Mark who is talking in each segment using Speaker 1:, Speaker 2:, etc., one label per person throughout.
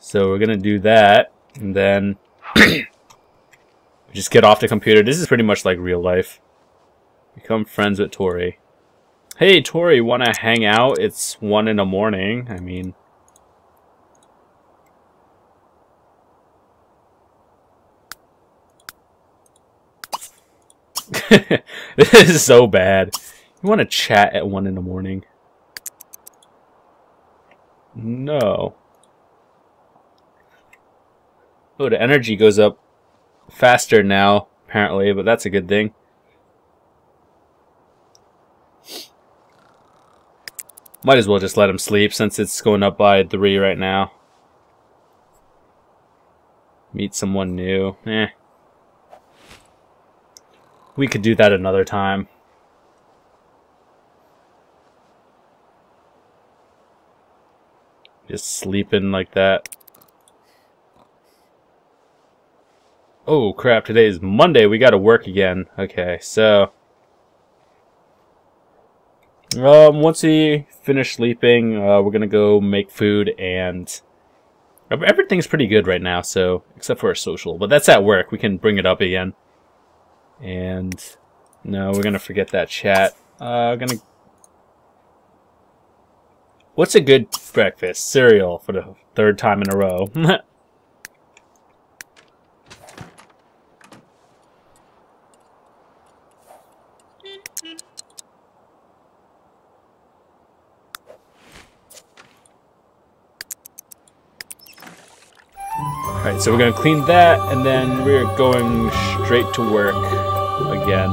Speaker 1: So we're gonna do that, and then just get off the computer. This is pretty much like real life. Become friends with Tori. Hey, Tori, wanna hang out? It's 1 in the morning. I mean... this is so bad. You want to chat at 1 in the morning? No. Oh, the energy goes up faster now, apparently, but that's a good thing. Might as well just let him sleep since it's going up by 3 right now. Meet someone new. Eh. We could do that another time. Just sleeping like that. Oh crap, today is Monday, we gotta work again. Okay, so... Um, once he finished sleeping, uh, we're gonna go make food and... Everything's pretty good right now, so... Except for our social. But that's at work, we can bring it up again. And... No, we're gonna forget that chat. Uh, gonna... What's a good breakfast? Cereal for the third time in a row. Alright, so we're gonna clean that, and then we're going straight to work again.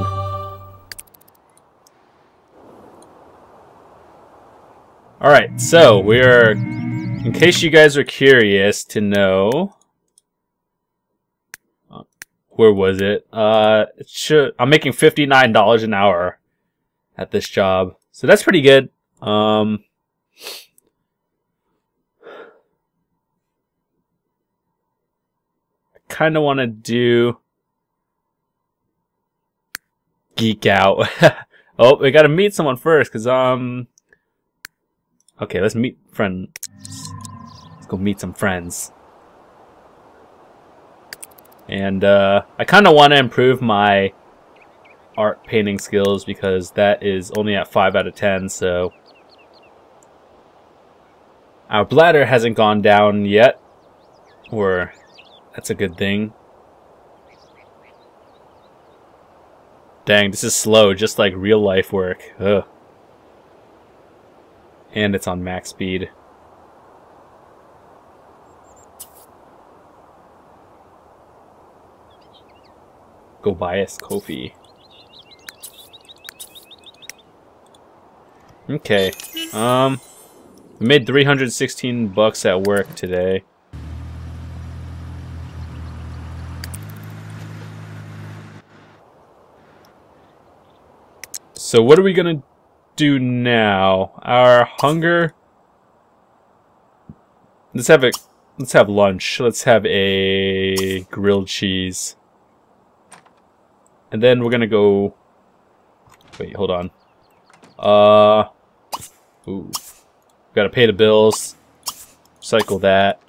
Speaker 1: Alright, so we're... In case you guys are curious to know... Where was it? Uh, it should, I'm making $59 an hour at this job. So that's pretty good. Um... I kind of want to do geek out. oh, we got to meet someone first, cause um. Okay, let's meet friends. Let's go meet some friends. And uh, I kind of want to improve my art painting skills because that is only at 5 out of 10, so... Our bladder hasn't gone down yet. Or that's a good thing. Dang, this is slow, just like real life work. Ugh. And it's on max speed. Go us Kofi. Okay. Um, we made 316 bucks at work today. So what are we gonna do now? Our hunger. Let's have a. Let's have lunch. Let's have a grilled cheese. And then we're gonna go. Wait, hold on. Uh. Ooh. Gotta pay the bills. Cycle that.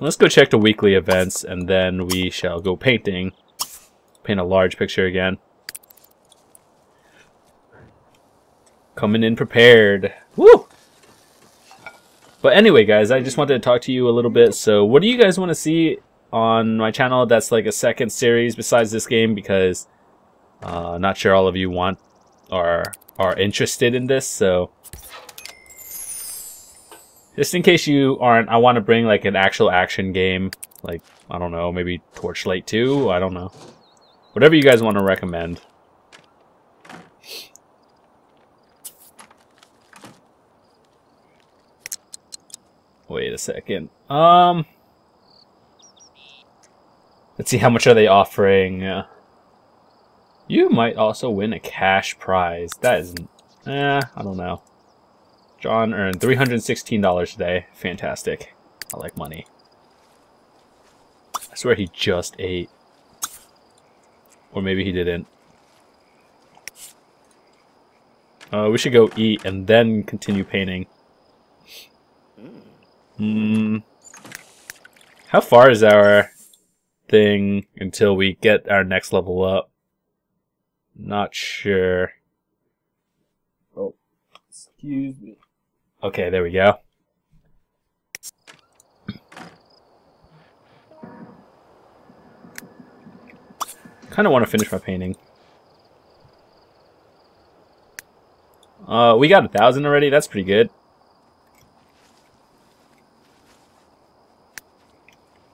Speaker 1: Let's go check the weekly events, and then we shall go painting paint a large picture again. Coming in prepared. Woo! But anyway, guys, I just wanted to talk to you a little bit. So what do you guys want to see on my channel that's like a second series besides this game? Because uh, not sure all of you want or are interested in this. So just in case you aren't, I want to bring like an actual action game. Like, I don't know, maybe Torchlight 2? I don't know. Whatever you guys want to recommend. Wait a second. Um, let's see how much are they offering. Uh, you might also win a cash prize. That is, eh, I don't know. Jon earned $316 today. Fantastic. I like money. I swear he just ate. Or maybe he didn't. Uh, we should go eat and then continue painting. Hmm. How far is our thing until we get our next level up? Not sure. Oh, excuse me. Okay, there we go. Kind of want to finish my painting. Uh, we got a thousand already. That's pretty good.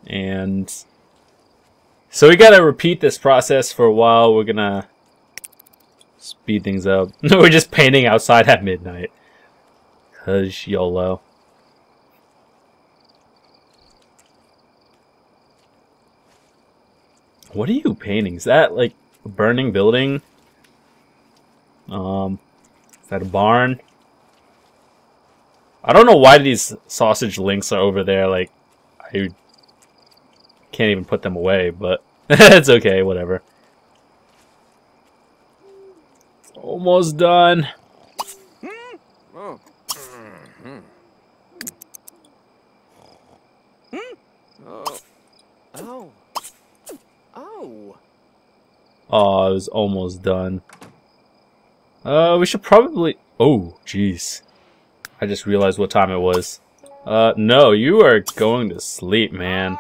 Speaker 1: And so we gotta repeat this process for a while. We're gonna speed things up. We're just painting outside at midnight. Cause YOLO. What are you painting? Is that like a burning building? Um, is that a barn? I don't know why these sausage links are over there. Like, I can't even put them away, but it's okay, whatever. Almost done.
Speaker 2: Oh.
Speaker 1: I was almost done. Uh, we should probably... Oh, jeez. I just realized what time it was. Uh, no, you are going to sleep, man.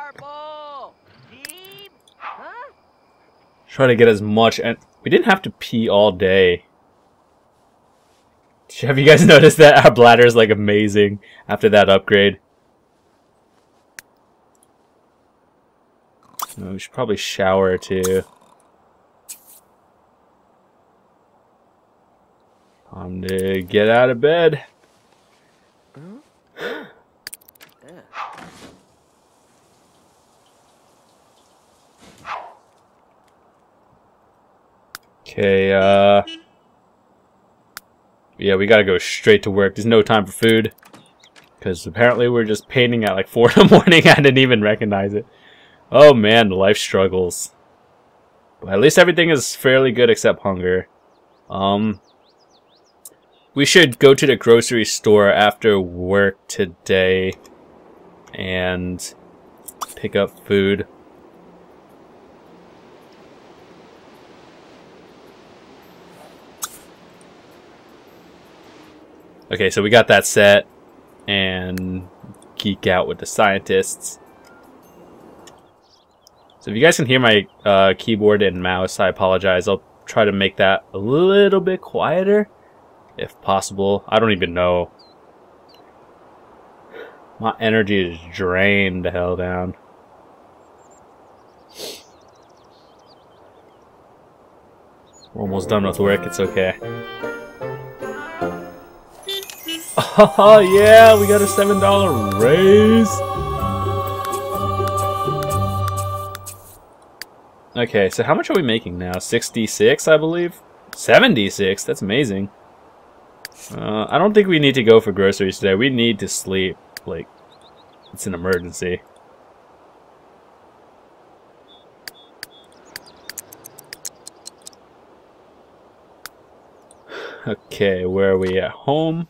Speaker 1: Try to get as much... and We didn't have to pee all day. Have you guys noticed that our bladder is, like, amazing after that upgrade? Oh, we should probably shower, too. Time to get out of bed. Okay, uh... Yeah, we gotta go straight to work. There's no time for food. Because apparently we're just painting at like 4 in the morning. I didn't even recognize it. Oh man, life struggles. But at least everything is fairly good except hunger. Um, we should go to the grocery store after work today and pick up food. Okay, so we got that set and geek out with the scientists. So if you guys can hear my uh, keyboard and mouse, I apologize. I'll try to make that a little bit quieter, if possible. I don't even know. My energy is drained the hell down. We're almost done with work, it's okay. Oh yeah, we got a $7 raise! Okay, so how much are we making now? 66, I believe? 76? That's amazing. Uh, I don't think we need to go for groceries today. We need to sleep. Like, it's an emergency. Okay, where are we at? Home?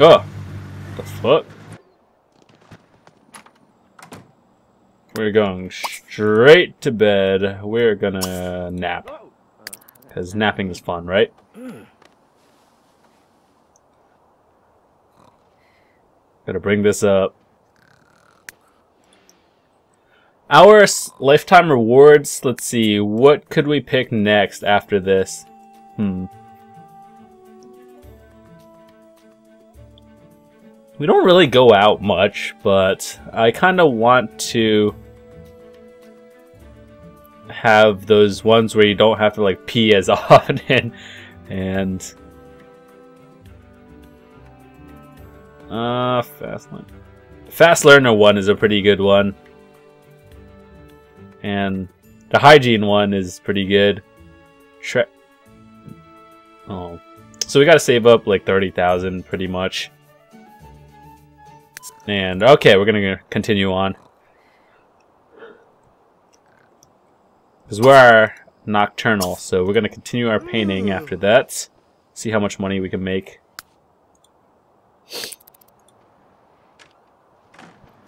Speaker 1: Oh! The fuck? We're going straight to bed. We're gonna nap. Because napping is fun, right? Gotta bring this up. Our lifetime rewards, let's see, what could we pick next after this? Hmm. We don't really go out much, but I kind of want to have those ones where you don't have to like pee as often and uh fast learner. Fast learner one is a pretty good one. And the hygiene one is pretty good. Tre oh. So we gotta save up like 30,000 pretty much. And okay, we're gonna continue on. Because we're nocturnal, so we're gonna continue our painting after that. See how much money we can make.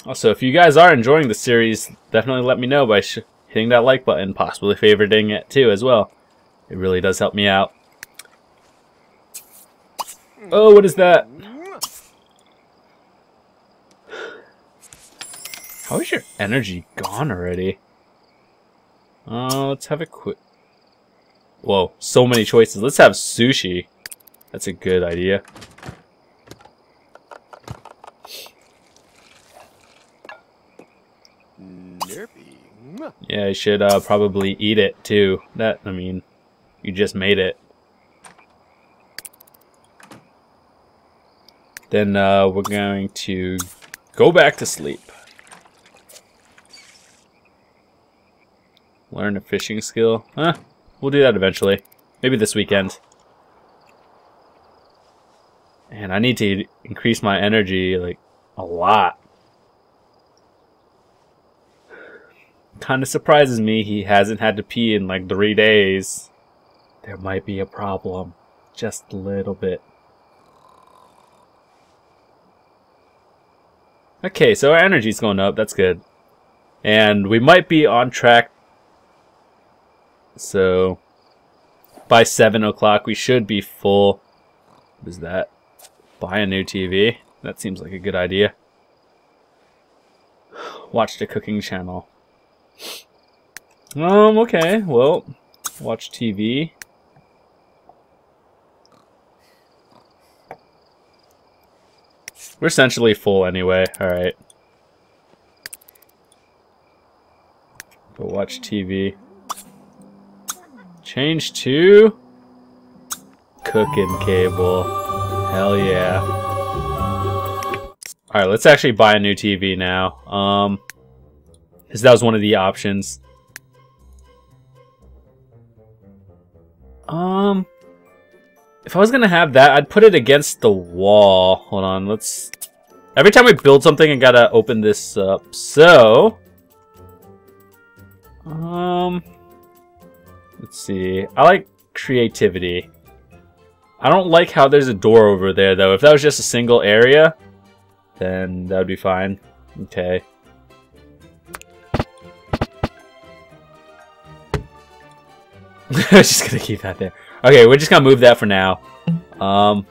Speaker 1: Also, if you guys are enjoying the series, definitely let me know by hitting that like button, possibly favoriting it too as well. It really does help me out. Oh, what is that? How is your energy gone already? Uh, let's have a quick... Whoa, so many choices. Let's have sushi. That's a good idea. Yeah, you should uh, probably eat it too. That, I mean, you just made it. Then uh, we're going to go back to sleep. Learn a fishing skill. Huh? We'll do that eventually. Maybe this weekend. And I need to increase my energy, like, a lot. Kinda surprises me he hasn't had to pee in like three days. There might be a problem. Just a little bit. Okay, so our energy's going up. That's good. And we might be on track. So, by 7 o'clock, we should be full. What is that? Buy a new TV. That seems like a good idea. Watch the cooking channel. Um, okay, well, watch TV. We're essentially full anyway, alright. Go watch TV. Change to... Cooking cable. Hell yeah. Alright, let's actually buy a new TV now. Um, because that was one of the options. Um, if I was gonna have that, I'd put it against the wall. Hold on, let's... Every time we build something, I gotta open this up. So... Um... Let's see. I like creativity. I don't like how there's a door over there, though. If that was just a single area, then that would be fine. Okay. just gonna keep that there. Okay, we're just gonna move that for now. Um.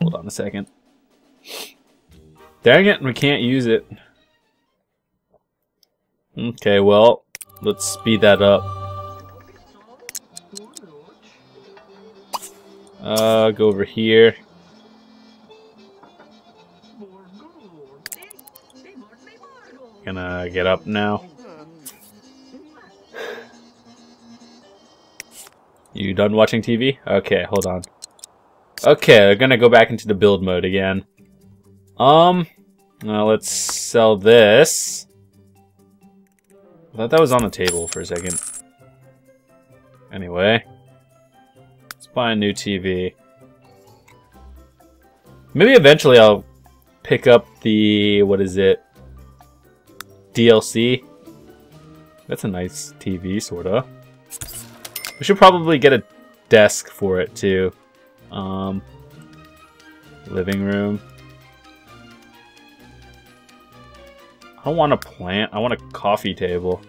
Speaker 1: Hold on a second. Dang it, we can't use it. Okay, well, let's speed that up. Uh, go over here. Gonna get up now. You done watching TV? Okay, hold on. Okay, we're gonna go back into the build mode again. Um, now let's sell this. I thought that was on the table for a second. Anyway. Let's buy a new TV. Maybe eventually I'll pick up the, what is it? DLC. That's a nice TV, sorta. We should probably get a desk for it, too. Um, living room. I don't want a plant. I want a coffee table.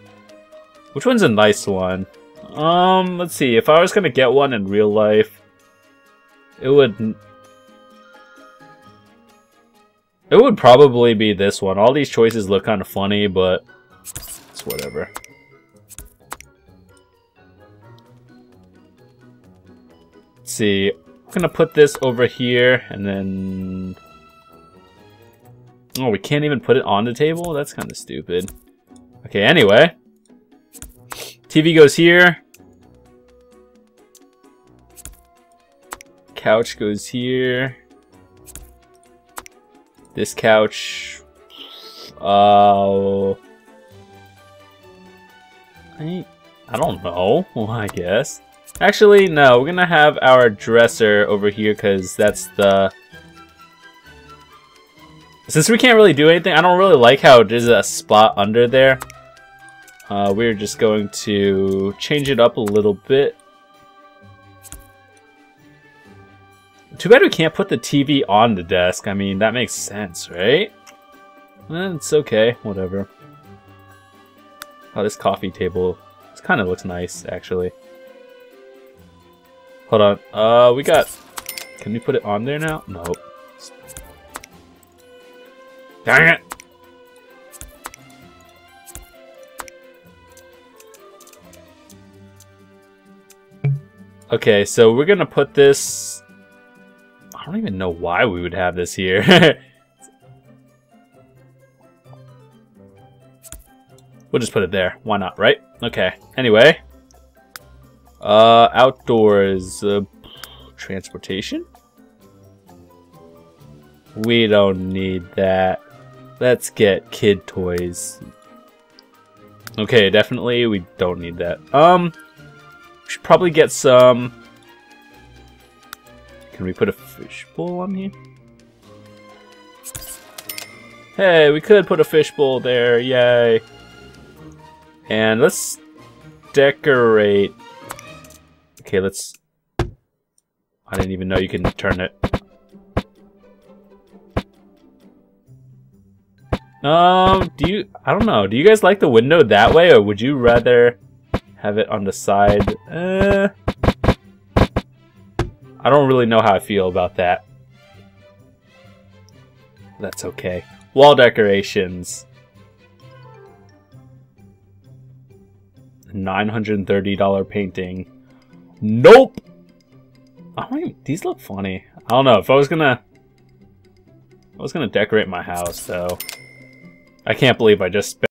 Speaker 1: Which one's a nice one? Um, let's see. If I was gonna get one in real life, it would it would probably be this one. All these choices look kind of funny, but it's whatever. Let's see. I'm gonna put this over here, and then... Oh, we can't even put it on the table? That's kind of stupid. Okay, anyway. TV goes here. Couch goes here. This couch. Uh, I, I don't know. Well, I guess. Actually, no. We're gonna have our dresser over here because that's the. Since we can't really do anything, I don't really like how there's a spot under there. Uh, we're just going to change it up a little bit. Too bad we can't put the TV on the desk. I mean, that makes sense, right? Eh, it's okay, whatever. Oh, this coffee table, this kind of looks nice, actually. Hold on, uh, we got, can we put it on there now? Nope. Dang it! Okay, so we're gonna put this... I don't even know why we would have this here. we'll just put it there. Why not, right? Okay, anyway. Uh, outdoors. Uh, transportation? We don't need that. Let's get kid toys. Okay, definitely we don't need that. Um, we should probably get some... Can we put a fishbowl on here? Hey, we could put a fishbowl there, yay. And let's decorate. Okay, let's... I didn't even know you can turn it. Um, do you... I don't know. Do you guys like the window that way, or would you rather have it on the side? Uh, I don't really know how I feel about that. That's okay. Wall decorations. $930 painting. Nope! I don't even, these look funny. I don't know, if I was gonna... I was gonna decorate my house, though. I can't believe I just